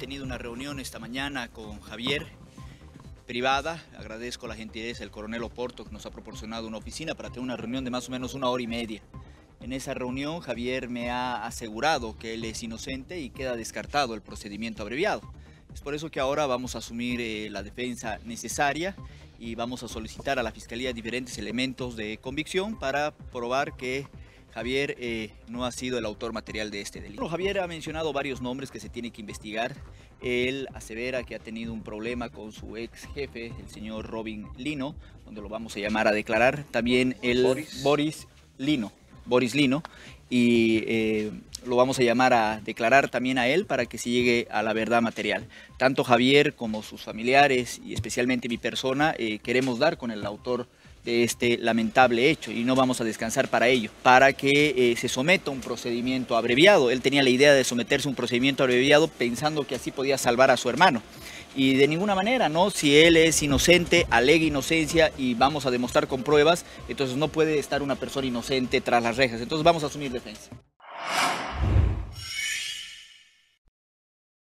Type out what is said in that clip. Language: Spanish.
tenido una reunión esta mañana con Javier, privada. Agradezco la gentileza del coronel Oporto que nos ha proporcionado una oficina para tener una reunión de más o menos una hora y media. En esa reunión Javier me ha asegurado que él es inocente y queda descartado el procedimiento abreviado. Es por eso que ahora vamos a asumir eh, la defensa necesaria y vamos a solicitar a la Fiscalía diferentes elementos de convicción para probar que Javier eh, no ha sido el autor material de este delito. Javier ha mencionado varios nombres que se tienen que investigar. Él asevera que ha tenido un problema con su ex jefe, el señor Robin Lino, donde lo vamos a llamar a declarar. También el Boris, Lino, Boris Lino, y eh, lo vamos a llamar a declarar también a él para que se llegue a la verdad material. Tanto Javier como sus familiares y especialmente mi persona eh, queremos dar con el autor de este lamentable hecho y no vamos a descansar para ello, para que eh, se someta un procedimiento abreviado. Él tenía la idea de someterse a un procedimiento abreviado pensando que así podía salvar a su hermano. Y de ninguna manera, ¿no? Si él es inocente, alega inocencia y vamos a demostrar con pruebas, entonces no puede estar una persona inocente tras las rejas. Entonces vamos a asumir defensa.